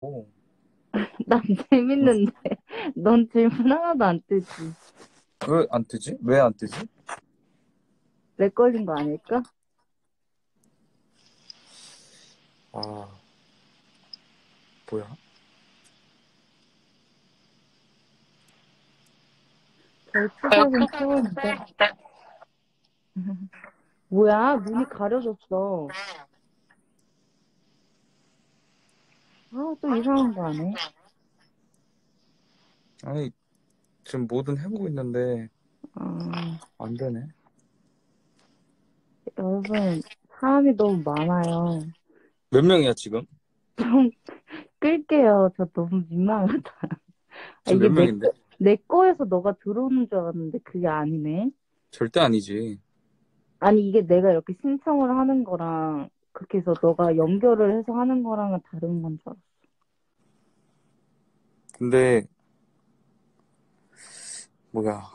난 재밌는데. 넌 질문 하나도 안 뜨지. 왜 안 뜨지? 왜 안 뜨지? 렉 걸린 거 아닐까? 아, 뭐야? 절투사진 추운데. 뭐야, 눈이 가려졌어. 아, 또 이상한 거 하네. 아니, 지금 뭐든 해보고 있는데, 아, 안 되네. 여러분, 사람이 너무 많아요. 몇 명이야, 지금? 좀 끌게요. 저 너무 민망하다. 아, 지금 이게 몇 내, 명인데? 내 거에서 너가 들어오는 줄 알았는데 그게 아니네. 절대 아니지. 아니, 이게 내가 이렇게 신청을 하는 거랑 그렇게 해서 너가 연결을 해서 하는 거랑은 다른 건 줄 알았어. 근데, 뭐야.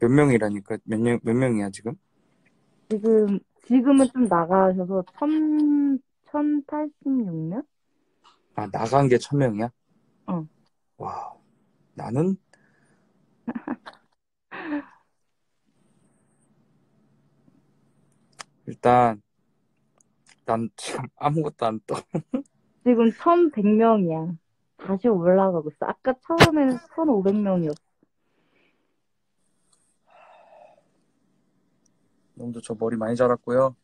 몇 명이라니까? 몇 명, 몇 명이야, 지금? 지금, 지금은 좀 나가셔서 천, 1086명? 아, 나간 게 천 명이야? 응. 와, 나는? 일단, 난 지금 아무것도 안 떠. 지금 1100명이야. 다시 올라가고 있어. 아까 처음에는 1500명이었어. 너무 저 머리 많이 자랐고요.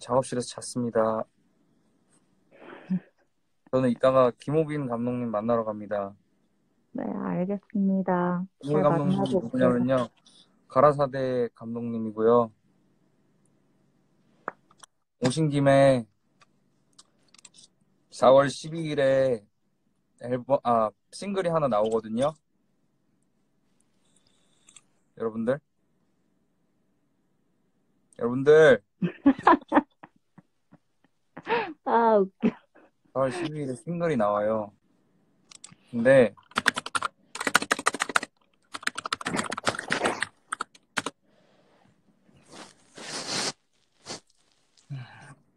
작업실에서 잤습니다. 저는 이따가 김호빈 감독님 만나러 갑니다. 네, 알겠습니다. 김호빈 잘 감독님 누구냐면요. 가라사대 감독님이고요. 오신 김에 4월 12일에 앨범, 아, 싱글이 하나 나오거든요. 여러분들. 여러분들, 아, 웃겨. 4월 12일에 싱글이 나와요. 근데,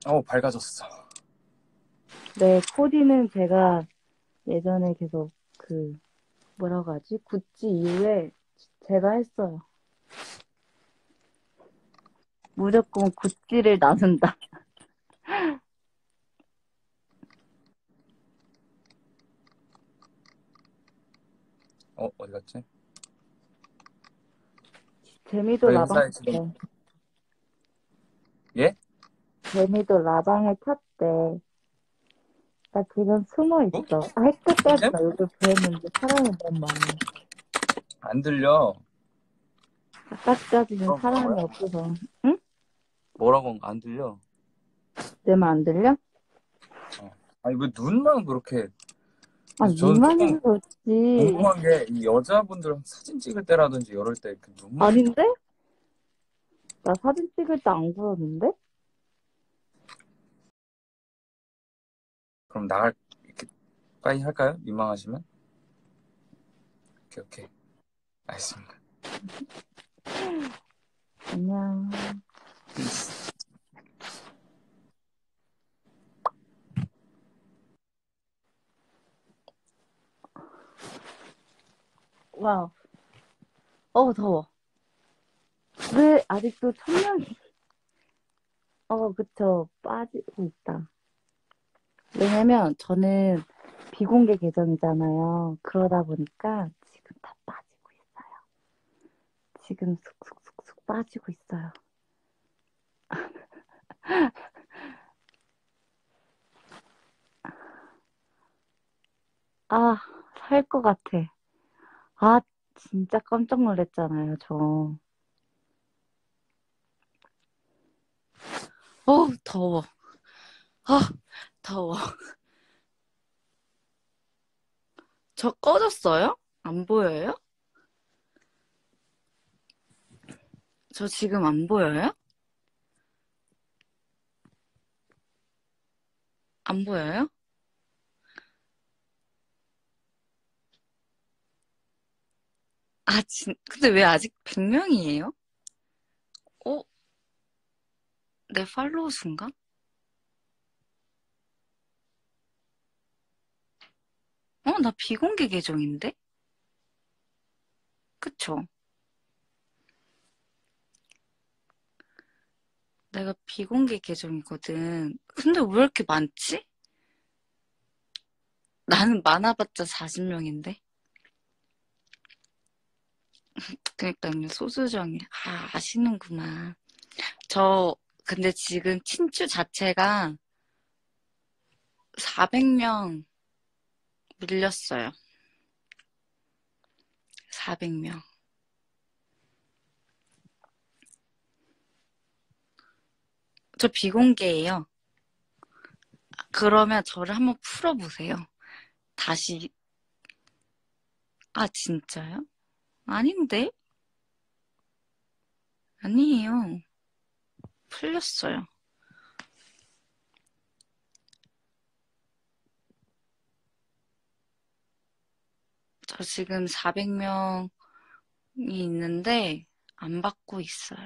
어, 밝아졌어. 네, 코디는 제가 예전에 계속 그, 뭐라고 하지? 구찌 이후에 제가 했어요. 무조건 구찌를 나눈다. 어, 어디 갔지? 재미도 저희 라방 회사에 지금-. 예? 재미도 라방을 켰대. 나 지금 숨어 있어. 아, 헷갈까지 나 여기 보였는데 사람이 너무 많아. 안 들려. 아까까지는 어, 사람이 뭐야? 없어서. 뭐라고 한거안 들려? 내 말 안 들려? 아니, 왜 눈만 그렇게. 아, 저는 눈만이 조금 그렇지. 궁금한 게, 이 여자분들 사진 찍을 때라든지 이럴 때그 눈만. 아닌데? 나 사진 찍을 때 안 그러는데? 그럼 나갈, 이렇게, 빠이 할까요? 민망하시면? 오케이, 오케이. 알겠습니다. 안녕. 와우. 어, 더워. 왜 아직도 천명이, 어, 그쵸. 빠지고 있다. 왜냐면 저는 비공개 계정이잖아요. 그러다 보니까 지금 다 빠지고 있어요. 지금 쑥쑥쑥쑥 빠지고 있어요. 아, 살 것 같아. 아, 진짜 깜짝 놀랐잖아요, 저. 어, 더워. 아, 더워. 저 꺼졌어요? 안 보여요? 저 지금 안 보여요? 안 보여요? 아, 진, 근데 왜 아직 100명이에요? 어? 내 팔로우 수인가? 어, 나 비공개 계정인데? 그쵸? 내가 비공개 계정이거든. 근데 왜 이렇게 많지? 나는 많아봤자 40명인데. 그러니까요, 소수정이. 아, 아시는구만. 저, 근데 지금 친추 자체가 400명 밀렸어요. 400명. 저 비공개예요. 그러면 저를 한번 풀어보세요. 다시. 아, 진짜요? 아닌데? 아니에요. 풀렸어요. 저 지금 400명이 있는데 안 받고 있어요.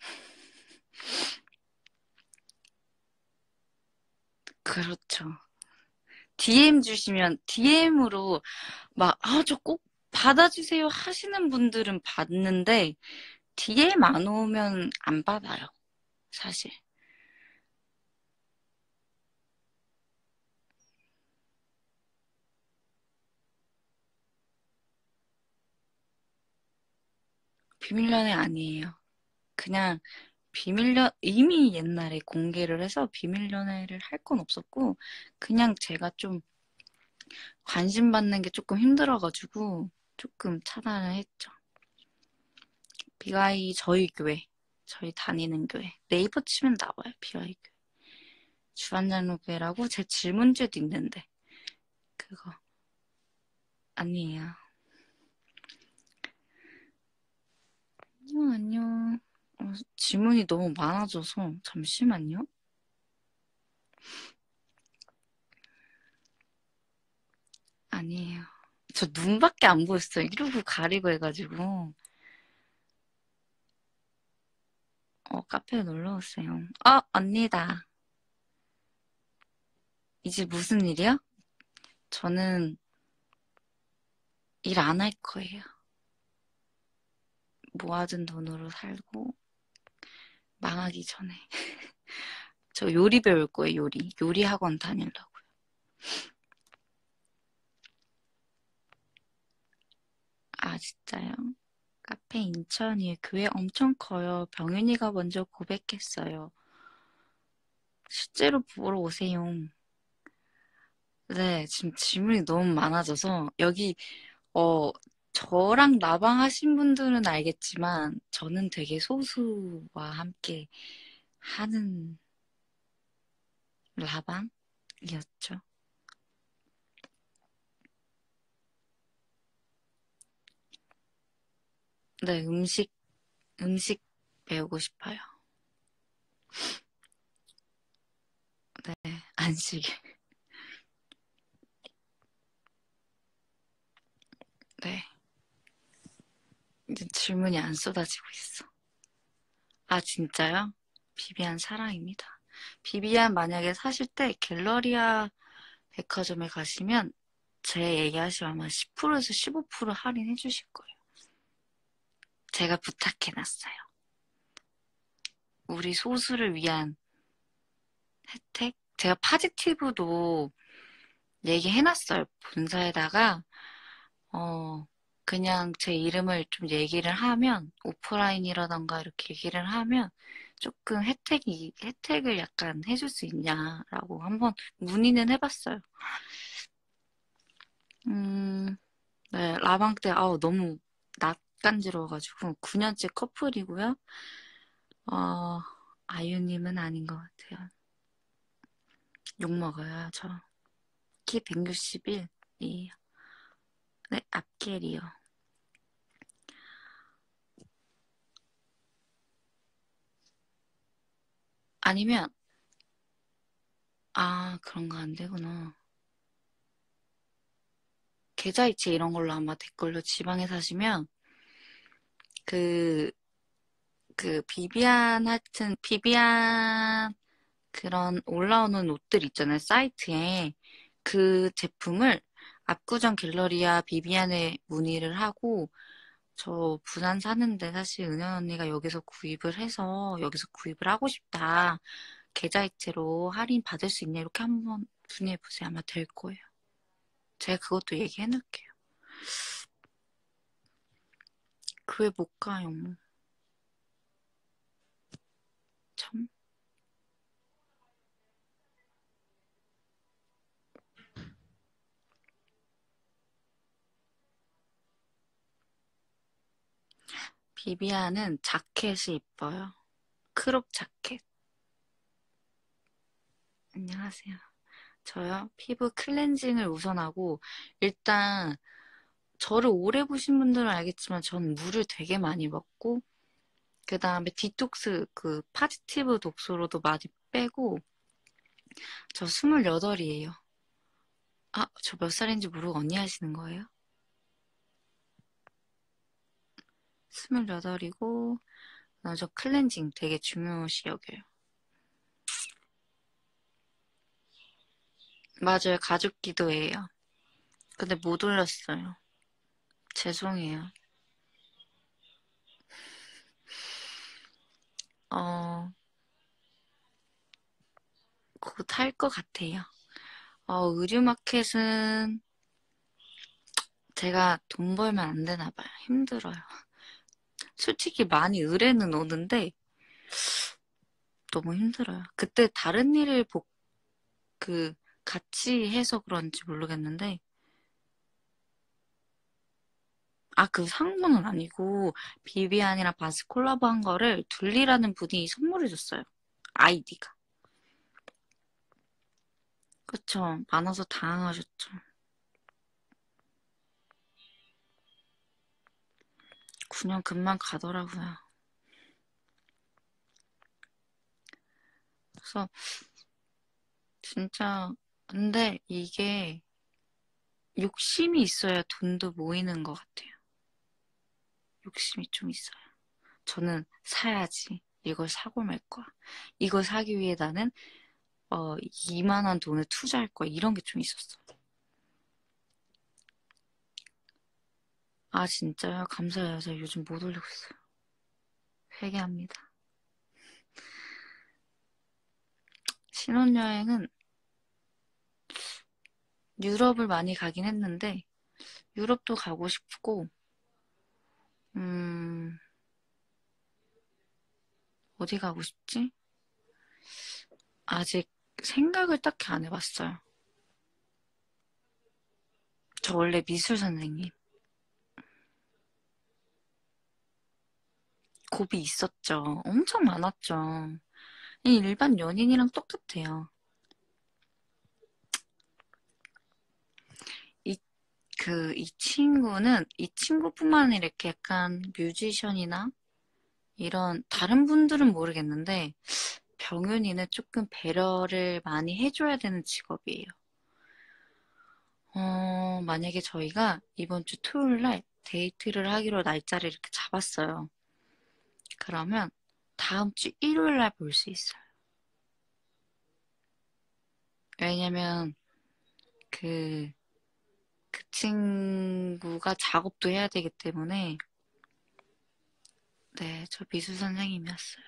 그렇죠. DM 주시면 DM으로 막, 아, 저 꼭 받아주세요 하시는 분들은 받는데 DM 안 오면 안 받아요. 사실. 비밀연애 아니에요. 그냥 비밀연, 이미 옛날에 공개를 해서 비밀연애를 할 건 없었고, 그냥 제가 좀 관심 받는 게 조금 힘들어가지고, 조금 차단을 했죠. 비와이 저희 교회, 저희 다니는 교회. 네이버 치면 나와요, 비와이 교회. 주한장로교회라고 제 질문제도 있는데, 그거. 아니에요. 안녕, 안녕. 어, 질문이 너무 많아져서 잠시만요. 아니에요. 저 눈밖에 안 보였어요. 이러고 가리고 해가지고. 어, 카페에 놀러 오세요. 어, 언니다. 이제 무슨 일이요? 저는 일 안 할 거예요. 모아둔 돈으로 살고 망하기 전에. 저 요리 배울 거예요 요리. 요리 학원 다니려고요. 아 진짜요? 카페 인천이에요 교회 엄청 커요. 병윤이가 먼저 고백했어요. 실제로 보러 오세요. 네 지금 질문이 너무 많아져서 여기 어 저랑 라방 하신 분들은 알겠지만 저는 되게 소수와 함께 하는 라방이었죠. 네, 음식, 음식 배우고 싶어요. 네, 안식. 네. 이제 질문이 안 쏟아지고 있어. 아, 진짜요? 비비안 사랑입니다. 비비안 만약에 사실 때 갤러리아 백화점에 가시면 제 얘기하시면 아마 10%에서 15% 할인해 주실 거예요. 제가 부탁해놨어요. 우리 소수를 위한 혜택? 제가 파지티브도 얘기해놨어요. 본사에다가, 어, 그냥 제 이름을 좀 얘기를 하면, 오프라인이라던가 이렇게 얘기를 하면, 조금 혜택이, 혜택을 약간 해줄 수 있냐라고 한번 문의는 해봤어요. 음, 네, 라방 때, 아우, 너무 낯간지러워가지고, 9년째 커플이고요. 어, 아유님은 아닌 것 같아요. 욕 먹어요, 저. 키 161이에요. 네, 앞길이요. 아니면, 아, 그런 거 안 되구나. 계좌이체 이런 걸로 아마 댓글로 지방에 사시면, 그, 그, 비비안 하여튼, 비비안 그런 올라오는 옷들 있잖아요, 사이트에. 그 제품을 압구정 갤러리아 비비안에 문의를 하고 저 부산 사는데 사실 은연 언니가 여기서 구입을 해서 여기서 구입을 하고 싶다. 계좌이체로 할인 받을 수 있냐 이렇게 한번 문의해 보세요. 아마 될 거예요. 제가 그것도 얘기해 놓을게요. 그왜못 가요? 참. 비비안은 자켓이 이뻐요. crop 자켓. 안녕하세요. 저요? 피부 클렌징을 우선하고, 일단, 저를 오래 보신 분들은 알겠지만, 전 물을 되게 많이 먹고, 그 다음에 디톡스, 그, Positive 독소로도 많이 빼고, 저 28이에요. 아, 저 몇 살인지 모르고 언니 하시는 거예요? 28이고, 저 클렌징 되게 중요시 여겨요. 맞아요. 가족 기도예요. 근데 못 올렸어요. 죄송해요. 어, 곧할것 같아요. 어, 의류마켓은 제가 돈 벌면 안 되나 봐요. 힘들어요. 솔직히 많이 의뢰는 오는데 너무 힘들어요. 그때 다른 일을 복, 그, 같이 해서 그런지 모르겠는데 아, 그 상무는 아니고 비비안이랑 바스 콜라보 한 거를 둘리라는 분이 선물해 줬어요. 아이디가. 그쵸. 많아서 당황하셨죠. 9년 금방 가더라고요. 그래서 진짜 근데 이게 욕심이 있어야 돈도 모이는 것 같아요. 욕심이 좀 있어요. 저는 사야지. 이걸 사고 말 거야. 이걸 사기 위해 나는 어, 이만한 돈을 투자할 거야. 이런 게 좀 있었어. 아, 진짜요? 감사해요. 제가 요즘 못 올리고 있어요. 회개합니다. 신혼여행은 유럽을 많이 가긴 했는데, 유럽도 가고 싶고, 음, 어디 가고 싶지? 아직 생각을 딱히 안 해봤어요. 저 원래 미술 선생님. 고비 있었죠. 엄청 많았죠. 일반 연인이랑 똑같아요. 이, 그, 이 친구는, 이 친구뿐만 이렇게 약간 뮤지션이나 이런, 다른 분들은 모르겠는데, 병윤이는 조금 배려를 많이 해줘야 되는 직업이에요. 어, 만약에 저희가 이번 주 토요일 날 데이트를 하기로 날짜를 이렇게 잡았어요. 그러면 다음 주 일요일 날 볼 수 있어요. 왜냐면 그, 그 친구가 작업도 해야 되기 때문에 네, 저 미술 선생님이었어요.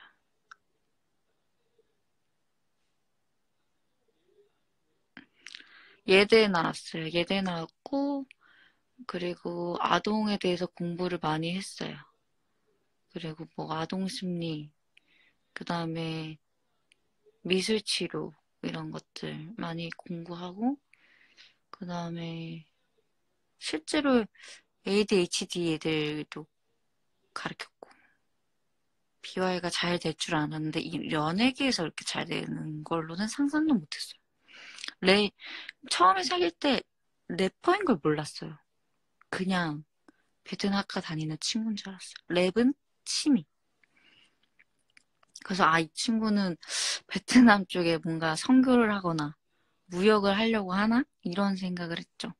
예대 나왔어요. 예대 나왔고 그리고 아동에 대해서 공부를 많이 했어요. 그리고 뭐 아동심리, 그 다음에 미술치료 이런 것들 많이 공부하고 그 다음에 실제로 ADHD 애들도 가르쳤고 BY가 잘 될 줄 알았는데 이 연예계에서 이렇게 잘 되는 걸로는 상상도 못했어요. 레 처음에 사귈 때 래퍼인 걸 몰랐어요. 그냥 베트남학과 다니는 친구인 줄 알았어요. 랩은 취미. 그래서 아, 이 친구는 베트남 쪽에 뭔가 선교를 하거나 무역을 하려고 하나? 이런 생각을 했죠.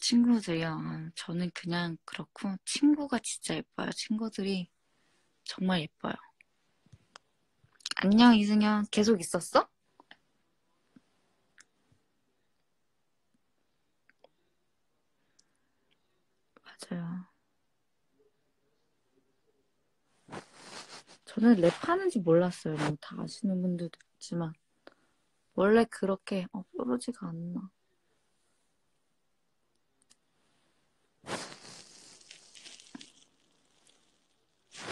친구들이요. 아, 저는 그냥 그렇고 친구가 진짜 예뻐요. 친구들이 정말 예뻐요. 안녕 이승현 계속 있었어? 맞아요. 저는 랩하는지 몰랐어요. 뭐 다 아시는 분들도 있지만 원래 그렇게 어, 뾰루지가 안 나.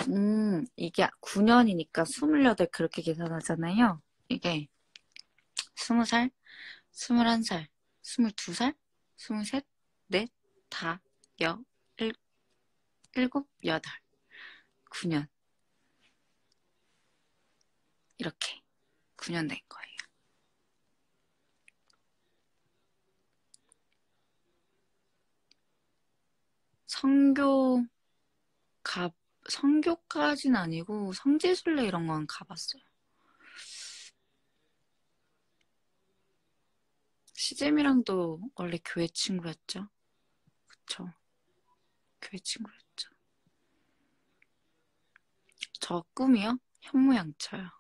음, 이게 9년이니까 28 그렇게 계산하잖아요. 이게 20살, 21살, 22살, 23, 4, 다, 여, 일, 일곱, 여덟, 9년. 이렇게 9년 된 거예요. 성교 가 성교까지는 아니고 성지순례 이런 건 가봤어요. 시잼이랑도 원래 교회 친구였죠. 그쵸. 교회 친구였죠. 저 꿈이요? 현모양처요.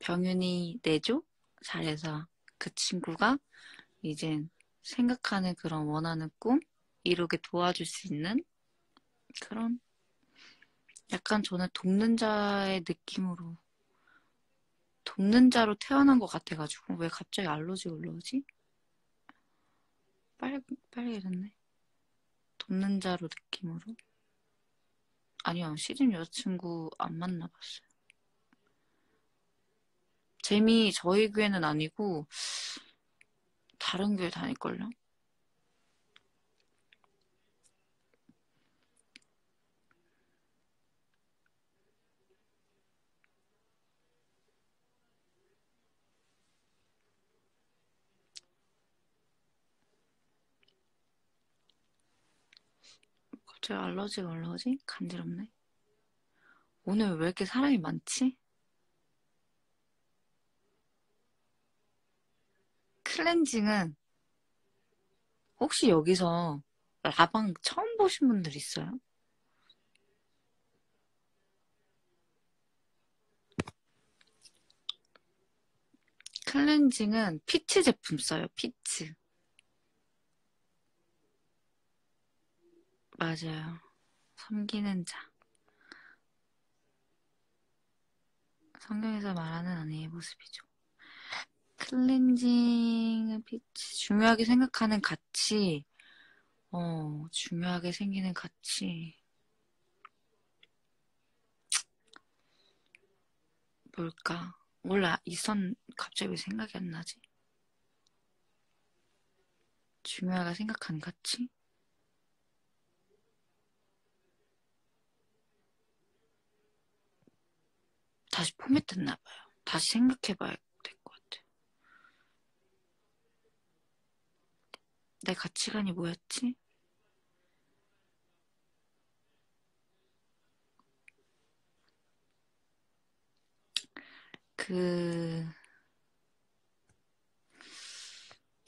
병윤이 내조? 잘해서 그 친구가 이젠 생각하는 그런 원하는 꿈 이루게 도와줄 수 있는 그런 약간 저는 돕는 자의 느낌으로 돕는 자로 태어난 것 같아가지고 왜 갑자기 알러지 올라오지? 빨리 빨개졌네. 돕는 자로 느낌으로 아니요 시즌 여자친구 안 만나봤어요. 재미 저희 교회는 아니고 다른 교회 다닐걸요? 갑자기 알러지가 올라오지? 간지럽네. 오늘 왜 이렇게 사람이 많지? 클렌징은 혹시 여기서 라방 처음 보신 분들 있어요? 클렌징은 피치 제품 써요, 피치. 맞아요. 섬기는 자. 성경에서 말하는 아내의 모습이죠. 클렌징은 피치. 중요하게 생각하는 가치. 어, 중요하게 생기는 가치. 뭘까? 몰라. 이 선 갑자기 왜 생각이 안 나지? 중요하게 생각하는 가치? 다시 포맷됐나 봐요. 다시 생각해봐야 될것 같아요. 내 가치관이 뭐였지? 그,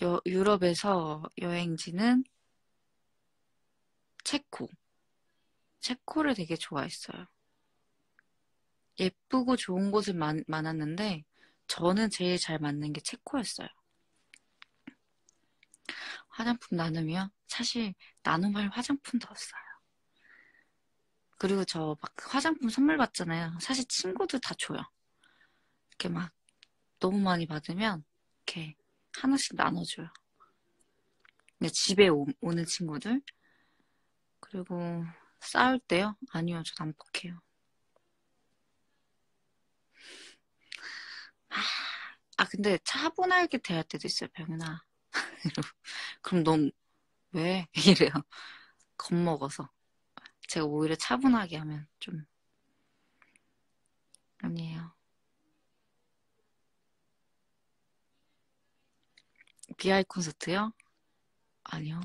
여, 유럽에서 여행지는 체코. 체코를 되게 좋아했어요. 예쁘고 좋은 곳은 많, 많았는데, 저는 제일 잘 맞는 게 체코였어요. 화장품 나눔이요? 사실, 나눔할 화장품도 없어요. 그리고 저 막 화장품 선물 받잖아요. 사실 친구들 다 줘요. 이렇게 막 너무 많이 받으면 이렇게 하나씩 나눠줘요. 근데 집에 오, 는 친구들 그리고 싸울 때요? 아니요, 저 난폭해요. 아, 아, 근데 차분하게 대할 때도 있어요, 병은아. 그럼 넌 왜? 이래요. 겁먹어서. 제가 오히려 차분하게 하면 좀 아니에요. 비아이 콘서트요? 아니요.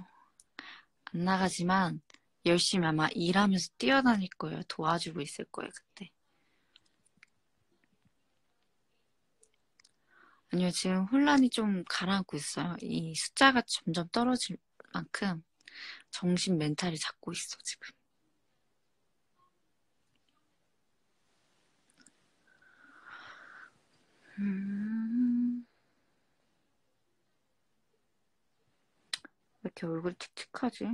안 나가지만 열심히 아마 일하면서 뛰어다닐 거예요. 도와주고 있을 거예요, 그때. 아니요, 지금 혼란이 좀 가라앉고 있어요. 이 숫자가 점점 떨어질 만큼 정신 멘탈이 잡고 있어, 지금. 음... 왜 이렇게 얼굴이 칙칙하지?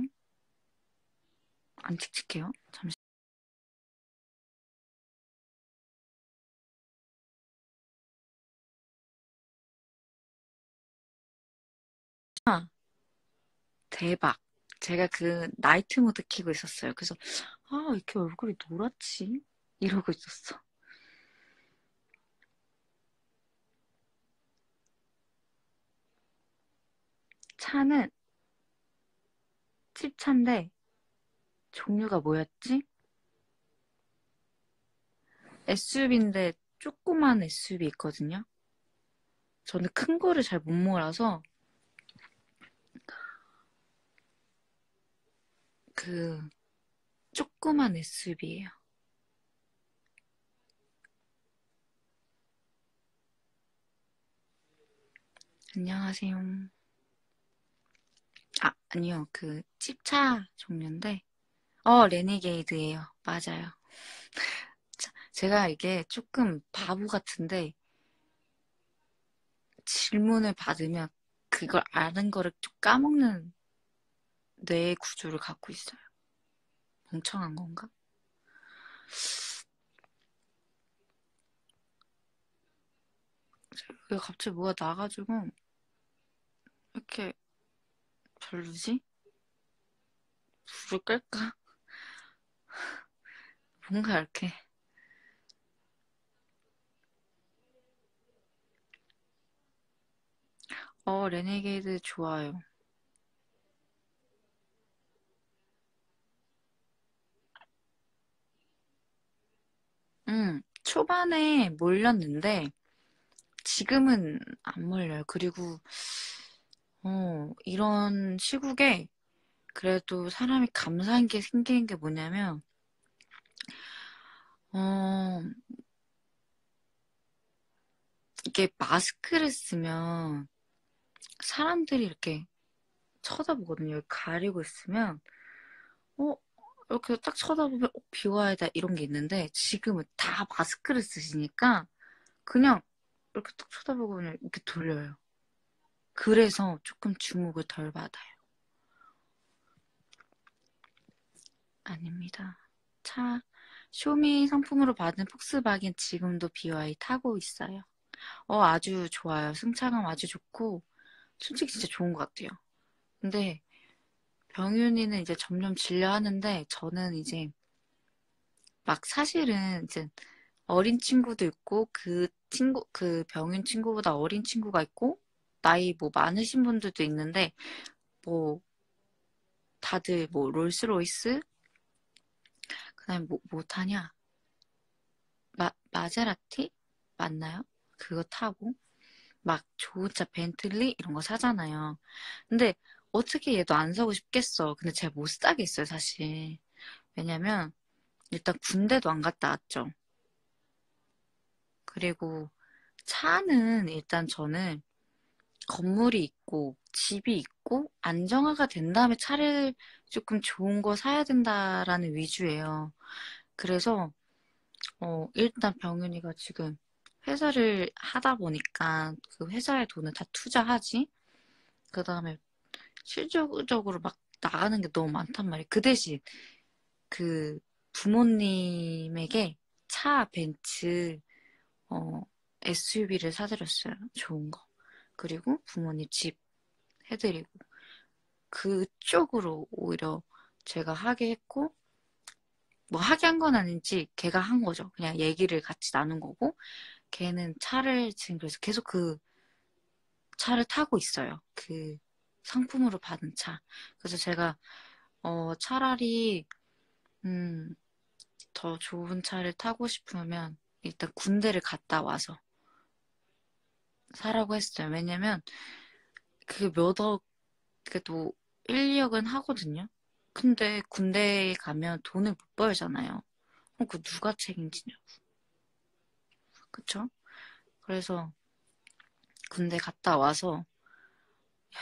안 칙칙해요? 잠시 대박. 제가 그 나이트 모드 키고 있었어요. 그래서 아, 왜 이렇게 얼굴이 노랗지? 이러고 있었어. 차는 찝차인데 종류가 뭐였지? SUV인데 조그만 SUV 있거든요. 저는 큰 거를 잘 못 몰아서 그 조그만 SUV예요. 안녕하세요. 아, 아니요. 그 찝차 종류인데 어, Renegade예요. 맞아요. 자, 제가 이게 조금 바보 같은데 질문을 받으면 그걸 아는 거를 좀 까먹는 뇌의 구조를 갖고 있어요. 멍청한 건가? 왜 갑자기 뭐가 나가지고 이렇게 별로지? 불을 끌까? 뭔가 이렇게 어 Renegade 좋아요. 음 초반에 몰렸는데 지금은 안 몰려요. 그리고 어 이런 시국에 그래도 사람이 감사한 게 생기는 게 뭐냐면 어 이게 마스크를 쓰면 사람들이 이렇게 쳐다보거든요. 가리고 있으면 어 이렇게 딱 쳐다보면 어, 비와야다 이런 게 있는데 지금은 다 마스크를 쓰시니까 그냥 이렇게 딱 쳐다보고 그냥 이렇게 돌려요. 그래서 조금 주목을 덜 받아요. 아닙니다. 차 쇼미 상품으로 받은 폭스바겐 지금도 BY 타고 있어요. 어, 아주 좋아요. 승차감 아주 좋고, 솔직히 진짜 좋은 것 같아요. 근데, 병윤이는 이제 점점 질려 하는데, 저는 이제, 막 사실은 이제, 어린 친구도 있고, 그 친구, 그 병윤 친구보다 어린 친구가 있고, 나이 뭐 많으신 분들도 있는데, 뭐, 다들 뭐, 롤스로이스? 그 다음에 뭐, 뭐 타냐? 마, 마제라티? 맞나요? 그거 타고 막 좋은 차 벤틀리 이런 거 사잖아요. 근데 어떻게 얘도 안 사고 싶겠어. 근데 제가 못 사겠어요, 사실. 왜냐면 일단 군대도 안 갔다 왔죠. 그리고 차는 일단 저는 건물이 있고 집이 있고 안정화가 된 다음에 차를 조금 좋은 거 사야 된다라는 위주예요. 그래서 어, 일단 병윤이가 지금 회사를 하다 보니까 그 회사의 돈을 다 투자하지. 그 다음에 실질적으로 막 나가는 게 너무 많단 말이에요. 그 대신 그 부모님에게 차, 벤츠, 어, SUV를 사드렸어요. 좋은 거. 그리고 부모님 집 해드리고. 그쪽으로 오히려 제가 하게 했고, 뭐 하게 한 건 아닌지 걔가 한 거죠. 그냥 얘기를 같이 나눈 거고, 걔는 차를 지금 그래서 계속 그 차를 타고 있어요. 그 상품으로 받은 차. 그래서 제가 어 차라리 음, 더 좋은 차를 타고 싶으면 일단 군대를 갔다 와서 사라고 했어요. 왜냐면 그게 몇 억, 그래도 1, 2억은 하거든요. 근데 군대에 가면 돈을 못 벌잖아요. 그럼 그 누가 책임지냐고. 그쵸? 그래서 군대 갔다 와서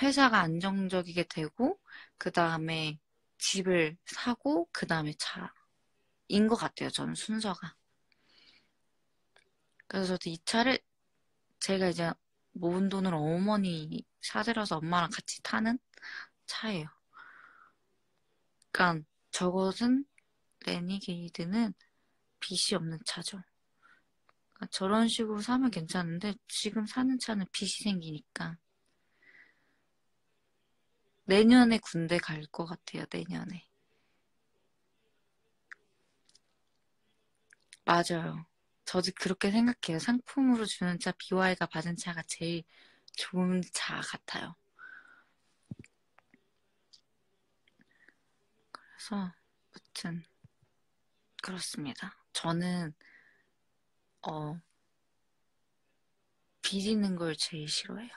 회사가 안정적이게 되고 그 다음에 집을 사고 그 다음에 차인 것 같아요. 저는 순서가. 그래서 저도 이 차를 제가 이제 모은 돈을 어머니 사드려서 엄마랑 같이 타는 차예요. 그러니까 저것은 Renegade는 빚이 없는 차죠. 그러니까 저런 식으로 사면 괜찮은데 지금 사는 차는 빚이 생기니까 내년에 군대 갈 것 같아요, 내년에. 맞아요. 저도 그렇게 생각해요. 상품으로 주는 차, BY가 받은 차가 제일 좋은 차 같아요. 그래서, 무튼, 그렇습니다. 저는, 어, 비리는 걸 제일 싫어해요.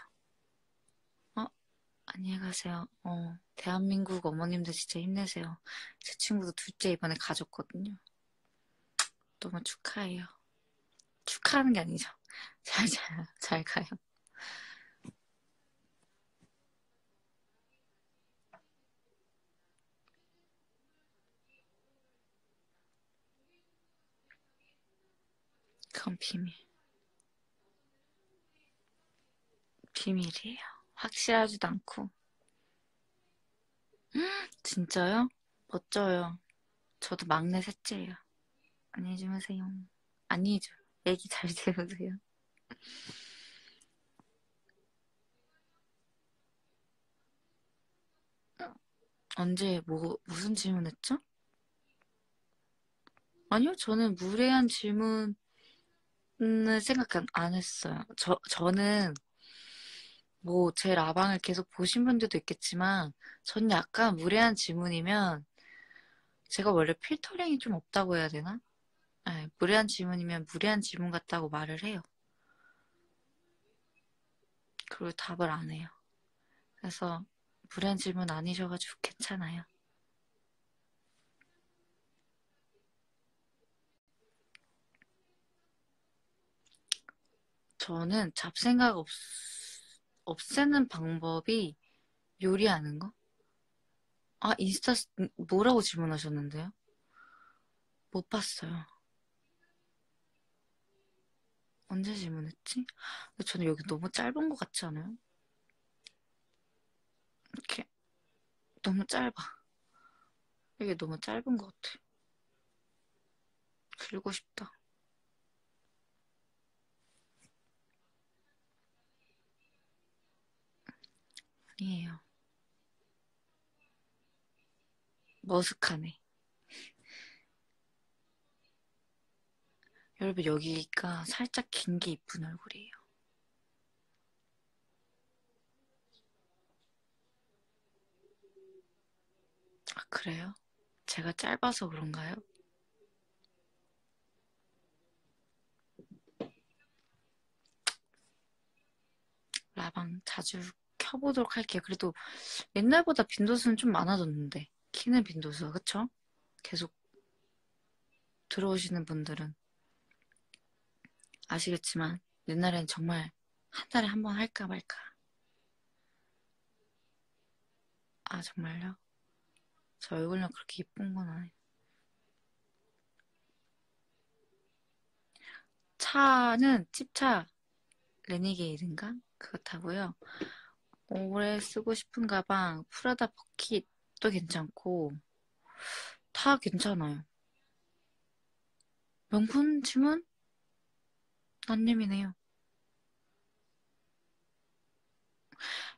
어, 안녕히 가세요. 어, 대한민국 어머님들 진짜 힘내세요. 제 친구도 둘째 이번에 가졌거든요. 너무 축하해요. 축하하는 게 아니죠. 잘, 잘, 잘 가요. 그건 비밀. 비밀이에요. 확실하지도 않고. 음, 진짜요? 멋져요. 저도 막내 셋째예요. 안녕히 주무세요. 안녕히 주. 애기 잘 재우세요. 언제 뭐 무슨 질문했죠? 아니요, 저는 무례한 질문을 생각 안, 안 했어요. 저 저는 뭐 제 라방을 계속 보신 분들도 있겠지만 전 약간 무례한 질문이면 제가 원래 필터링이 좀 없다고 해야 되나? 네, 무례한 질문이면 무례한 질문 같다고 말을 해요. 그리고 답을 안 해요. 그래서 무례한 질문 아니셔가지고 괜찮아요. 저는 잡생각 없, 없애는 방법이 요리하는 거? 아, 인스타, 스- 뭐라고 질문하셨는데요? 못 봤어요. 언제 질문했지? 저는 여기 너무 짧은 것 같지 않아요? 이렇게 너무 짧아. 이게 너무 짧은 것 같아. 길고 싶다. 아니에요. 머쓱하네. 여러분 여기가 살짝 긴 게 이쁜 얼굴이에요. 아, 그래요? 제가 짧아서 그런가요? 라방 자주 켜보도록 할게요. 그래도 옛날보다 빈도수는 좀 많아졌는데 키는 빈도수가 그쵸? 계속 들어오시는 분들은 아시겠지만 옛날엔 정말 한 달에 한 번 할까 말까. 아 정말요? 저 얼굴은 그렇게 이쁜 건 아니에요. 차는 찝차 레니게이드인가? 그거 타고요. 올해 쓰고 싶은 가방 프라다 버킷도 괜찮고 다 괜찮아요. 명품 질문? 안님이네요.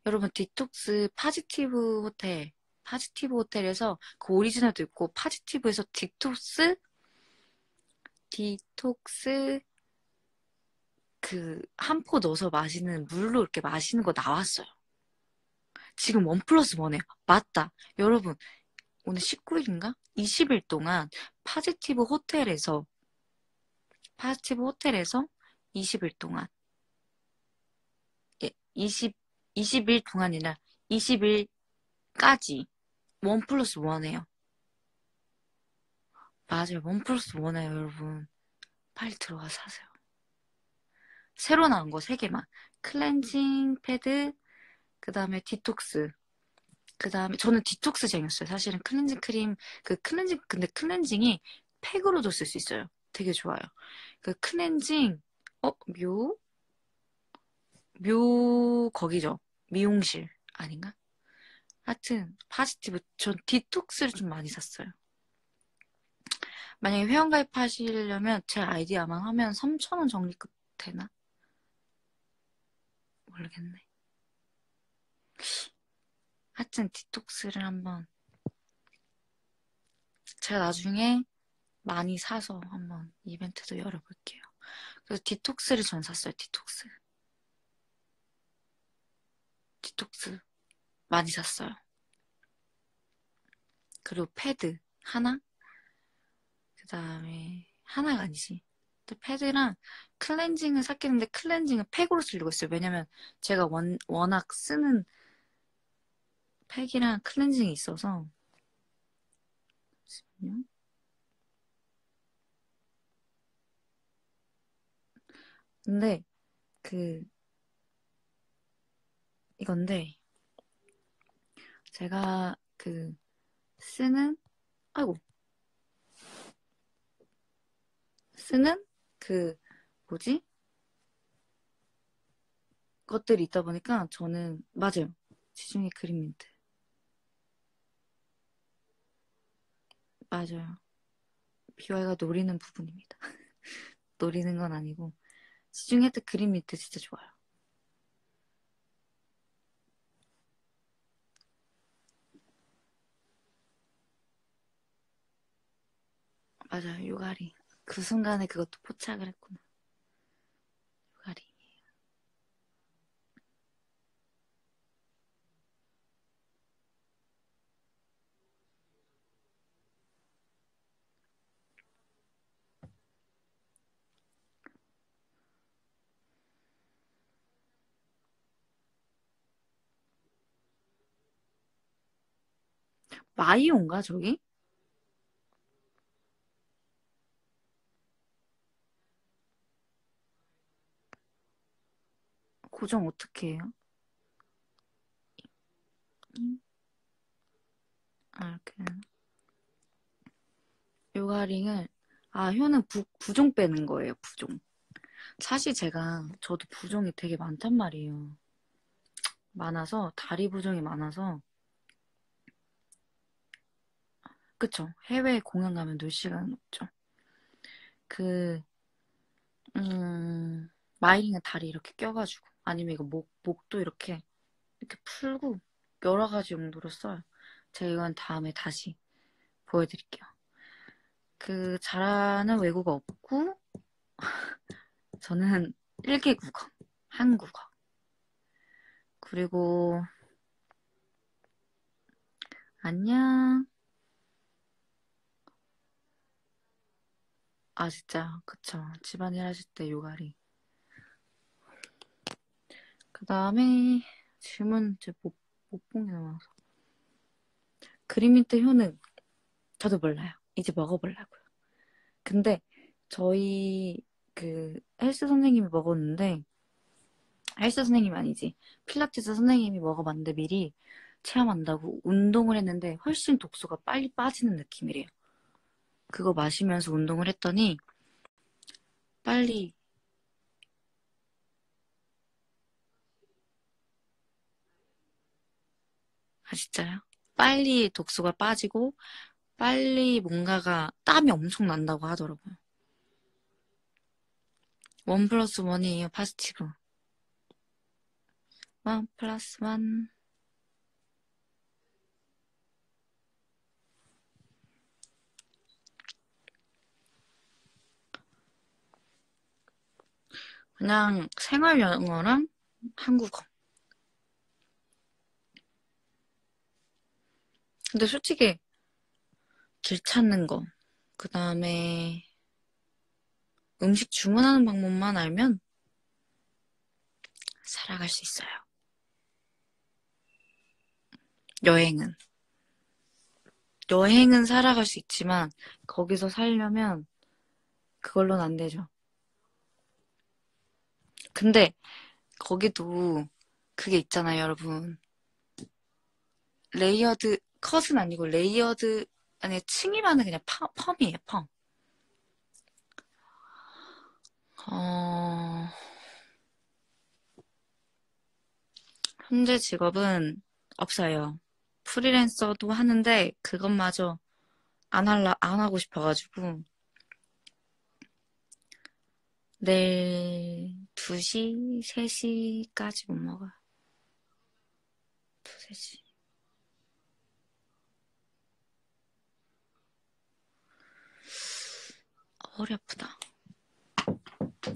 여러분 디톡스 Positive Hotel Positive Hotel에서 그 오리지널도 있고 Positive에서 디톡스 디톡스 그 한 포 넣어서 마시는 물로 이렇게 마시는 거 나왔어요. 지금 one plus one이에요. 맞다. 여러분 오늘 19일인가? 20일 동안 Positive Hotel에서 Positive Hotel에서 20일 동안 예, 20 20일 동안이나 20일까지 one plus one이에요. 맞아요. one plus one이에요, 여러분. 빨리 들어가 사세요. 새로 나온 거 3개만. 클렌징 패드, 그 다음에 디톡스. 그 다음에, 저는 디톡스쟁이었어요. 사실은 클렌징 크림, 그 클렌징, 근데 클렌징이 팩으로도 쓸 수 있어요. 되게 좋아요. 그 클렌징, 어, 묘? 묘, 거기죠. 미용실. 아닌가? 하여튼, Positive. 전 디톡스를 좀 많이 샀어요. 만약에 회원 가입 하시려면 제 아이디 아마 하면 3,000원 적립금 되나? 모르겠네. 하여튼 디톡스를 한번 제가 나중에 많이 사서 한번 이벤트도 열어볼게요. 그래서 디톡스를 전 샀어요, 디톡스. 디톡스 많이 샀어요. 그리고 패드 하나? 그 다음에 하나가 아니지. 또 패드랑 클렌징을 샀겠는데 클렌징은 팩으로 쓰려고 했어요. 왜냐면 제가 원, 워낙 쓰는 팩이랑 클렌징이 있어서. 잠시만요. 근데 그 이건데 제가 그 쓰는 아이고. 쓰는 그 뭐지? 것들이 있다 보니까 저는 맞아요. 지중해 그린 민트 맞아요. 비와이가 노리는 부분입니다. 노리는 건 아니고. 지중해 때 그린 민트 진짜 좋아요. 맞아요. 요가리. 그 순간에 그것도 포착을 했구나 요가리 마이온가 저기? 고정 어떻게 해요? 아, 이렇게. 요가링을, 아, 효는 부, 부종 빼는 거예요, 부종. 사실 제가, 저도 부종이 되게 많단 말이에요. 많아서, 다리 부종이 많아서. 그쵸. 해외 공연 가면 놀 시간은 없죠. 그, 음, 마이링은 다리 이렇게 껴가지고. 아니면 이거 목, 목도 이렇게, 이렇게 풀고, 여러 가지 용도로 써요. 제가 이건 다음에 다시 보여드릴게요. 그, 잘하는 외국어 없고, 저는 1개 국어, 한국어. 그리고, 안녕. 아, 진짜. 그쵸. 집안일 하실 때 요가리. 그 다음에 질문 이제 못, 못 본 게 나와서. 그림 밑에 효능. 저도 몰라요. 이제 먹어보려고요. 근데 저희 그 헬스 선생님이 먹었는데 헬스 선생님이 아니지. 필라테스 선생님이 먹어봤는데 미리 체험한다고 운동을 했는데 훨씬 독소가 빨리 빠지는 느낌이래요. 그거 마시면서 운동을 했더니 빨리 아 진짜요? 빨리 독소가 빠지고 빨리 뭔가가 땀이 엄청 난다고 하더라고요. one plus one이에요, Positive. One plus one. 그냥 생활 영어랑 한국어. 근데 솔직히 길 찾는 거, 그 다음에 음식 주문하는 방법만 알면 살아갈 수 있어요. 여행은. 여행은 살아갈 수 있지만 거기서 살려면 그걸로는 안 되죠. 근데 거기도 그게 있잖아요, 여러분. layered, 컷은 아니고 layered, 아니, 층이 많은 그냥 파, 펌이에요, 펌. 어, 현재 직업은 없어요. 프리랜서도 하는데 그것마저 안 할라, 안 하고 싶어가지고 내일 2시, 3시까지 못 먹어요. 2, 3시. 허리 아프다.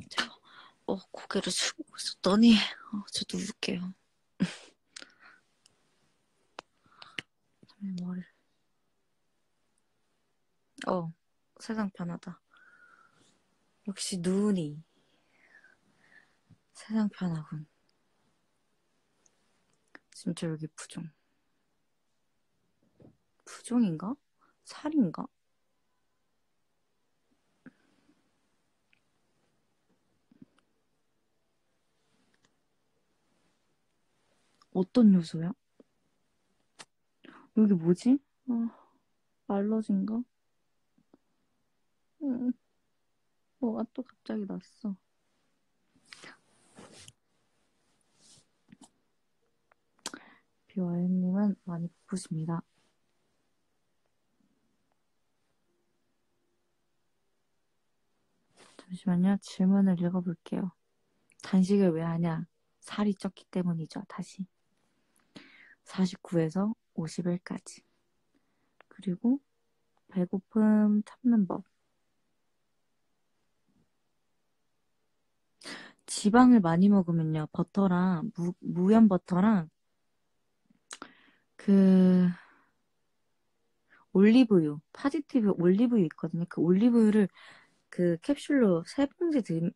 제가, 어, 고개를 숙이고 있었더니, 어, 저 누울게요. 머리 어, 세상 편하다. 역시 눈이. 세상 편하군. 진짜 여기 부종. 부종인가? 살인가? 어떤 요소야? 여기 뭐지? 아, 알러진가? 음, 뭐가 또 갑자기 났어. 비와연님은 많이 바쁘십니다. 잠시만요. 질문을 읽어볼게요. 단식을 왜 하냐? 살이 쪘기 때문이죠. 다시. 49에서 51까지. 그리고 배고픔 참는 법. 지방을 많이 먹으면요. 버터랑 무, 무염 버터랑 그 올리브유, 파지티브 올리브유 있거든요. 그 올리브유를 그 캡슐로 세 봉지 드,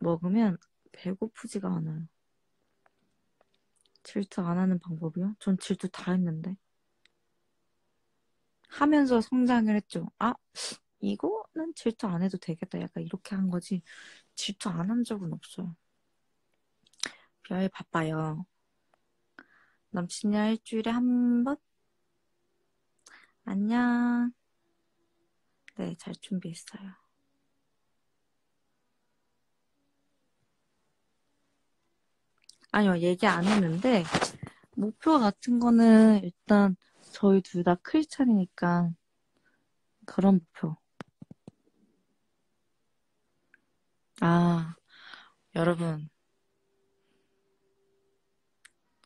먹으면 배고프지가 않아요. 질투 안 하는 방법이요? 전 질투 다 했는데. 하면서 성장을 했죠. 아, 이거는 질투 안 해도 되겠다. 약간 이렇게 한 거지. 질투 안 한 적은 없어요. 별 바빠요. 남친이랑 일주일에 한 번? 안녕. 네, 잘 준비했어요. 아니요, 얘기 안 했는데, 목표 같은 거는 일단 저희 둘 다 크리스찬이니까 그런 목표. 아, 여러분.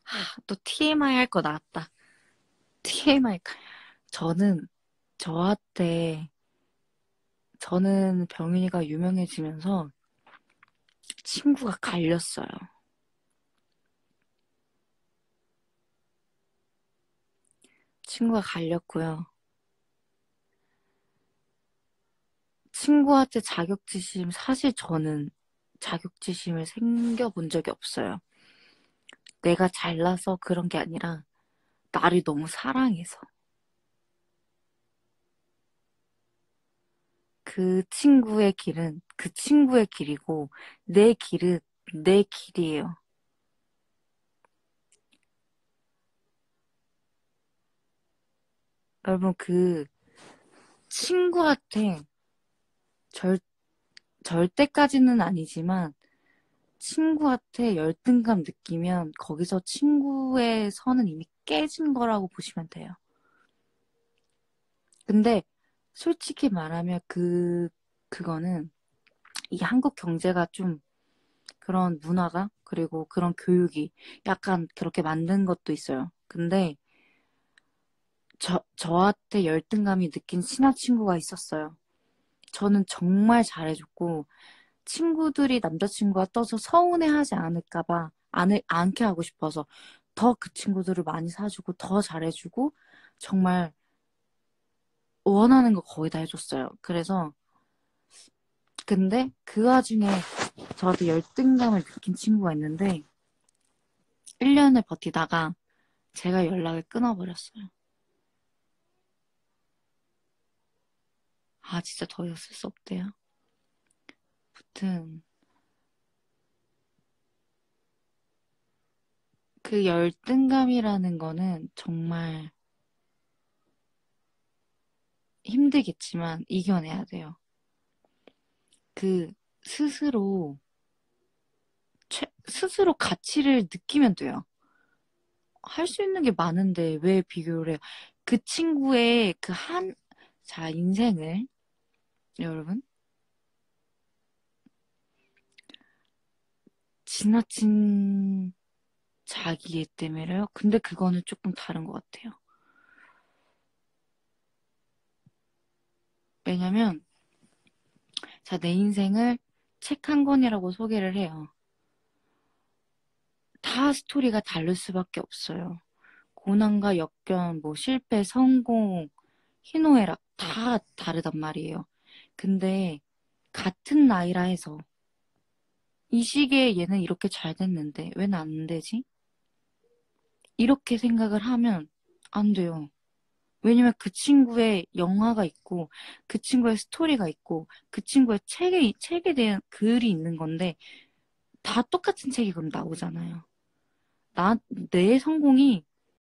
하, 또 TMI 할 거 나왔다. TMI. 저는 저한테 저는 병윤이가 유명해지면서 친구가 갈렸어요. 친구가 갈렸고요. 친구한테 자격지심, 사실 저는 자격지심을 생겨본 적이 없어요. 내가 잘나서 그런 게 아니라 나를 너무 사랑해서. 그 친구의 길은 그 친구의 길이고 내 길은 내 길이에요. 여러분 그 친구한테 절 절대까지는 아니지만 친구한테 열등감 느끼면 거기서 친구의 선은 이미 깨진 거라고 보시면 돼요. 근데 솔직히 말하면 그 그거는 이 한국 경제가 좀 그런 문화가 그리고 그런 교육이 약간 그렇게 만든 것도 있어요. 근데 저, 저한테 열등감이 느낀 친한 친구가 있었어요. 저는 정말 잘해줬고, 친구들이 남자친구가 떠서 서운해하지 않을까봐, 안, 않게 하고 싶어서 더 그 친구들을 많이 사주고, 더 잘해주고, 정말 원하는 거 거의 다 해줬어요. 그래서, 근데 그 와중에 저한테 열등감을 느낀 친구가 있는데, 1년을 버티다가 제가 연락을 끊어버렸어요. 아, 진짜 더쓸수 없대요. 아무튼, 그 열등감이라는 거는 정말 힘들겠지만 이겨내야 돼요. 그 스스로 최, 스스로 가치를 느끼면 돼요. 할 수 있는 게 많은데 왜 비교를 해요? 그 친구의 그 한, 자, 인생을 여러분 지나친 자기애 때문에요. 근데 그거는 조금 다른 것 같아요. 왜냐면 자, 내 인생을 책 한 권이라고 소개를 해요. 다 스토리가 다를 수밖에 없어요. 고난과 역견, 뭐 실패, 성공, 희노애락 다 다르단 말이에요. 근데 같은 나이라 해서 이 시기에 얘는 이렇게 잘 됐는데 왜난안 되지? 이렇게 생각을 하면 안 돼요. 왜냐면 그 친구의 영화가 있고 그 친구의 스토리가 있고 그 친구의 책에 책에 대한 글이 있는 건데 다 똑같은 책이 그럼 나오잖아요. 나 내 성공이